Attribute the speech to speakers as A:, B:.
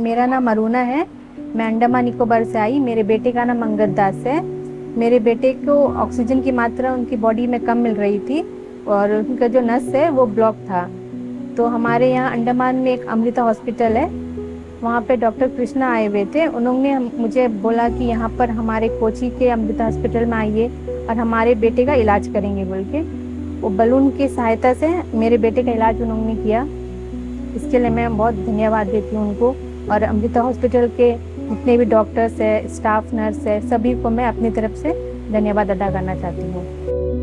A: मेरा नाम अरुणा है। मैं अंडमान निकोबार से आई। मेरे बेटे का नाम अंगद दास है। मेरे बेटे को ऑक्सीजन की मात्रा उनकी बॉडी में कम मिल रही थी और उनका जो नस है वो ब्लॉक था। तो हमारे यहाँ अंडमान में एक अमृता हॉस्पिटल है। वहाँ पे डॉक्टर कृष्णा आए हुए थे। उन्होंने मुझे बोला कि यहाँ पर हमारे कोची के अमृता हॉस्पिटल में आइए और हमारे बेटे का इलाज करेंगे बोल के। वो बलून की सहायता से मेरे बेटे का इलाज उन्होंने किया। इसके लिए मैं बहुत धन्यवाद देती हूँ उनको। और अमृता हॉस्पिटल के जितने भी डॉक्टर्स है, स्टाफ नर्स है, सभी को मैं अपनी तरफ़ से धन्यवाद अदा करना चाहती हूँ।